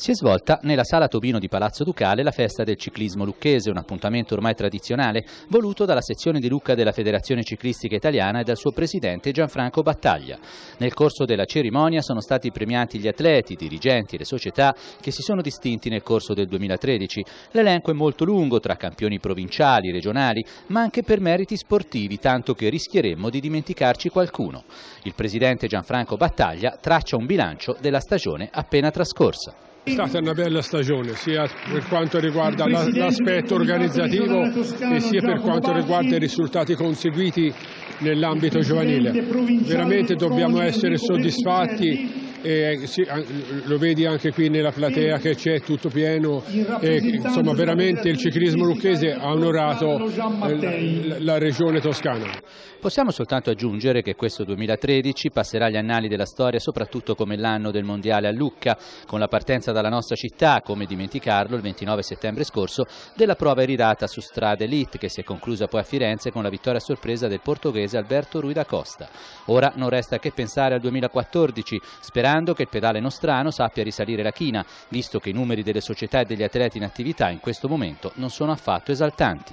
Si è svolta nella sala Tobino di Palazzo Ducale la festa del ciclismo lucchese, un appuntamento ormai tradizionale voluto dalla sezione di Lucca della Federazione Ciclistica Italiana e dal suo presidente Gianfranco Battaglia. Nel corso della cerimonia sono stati premiati gli atleti, i dirigenti le società che si sono distinti nel corso del 2013. L'elenco è molto lungo tra campioni provinciali, regionali, ma anche per meriti sportivi, tanto che rischieremmo di dimenticarci qualcuno. Il presidente Gianfranco Battaglia traccia un bilancio della stagione appena trascorsa. È stata una bella stagione sia per quanto riguarda l'aspetto organizzativo e sia per quanto riguarda i risultati conseguiti nell'ambito giovanile. Veramente dobbiamo essere soddisfatti e sì, lo vedi anche qui nella platea che c'è tutto pieno e, insomma veramente il ciclismo lucchese ha onorato la, la regione toscana. Possiamo soltanto aggiungere che questo 2013 passerà agli annali della storia soprattutto come l'anno del mondiale a Lucca con la partenza dalla nostra città, come dimenticarlo, il 29 settembre scorso della prova iridata su strada elite che si è conclusa poi a Firenze con la vittoria a sorpresa del portoghese Alberto Rui da Costa. Ora non resta che pensare al 2014 sperando sperando che il pedale nostrano sappia risalire la china, visto che i numeri delle società e degli atleti in attività in questo momento non sono affatto esaltanti.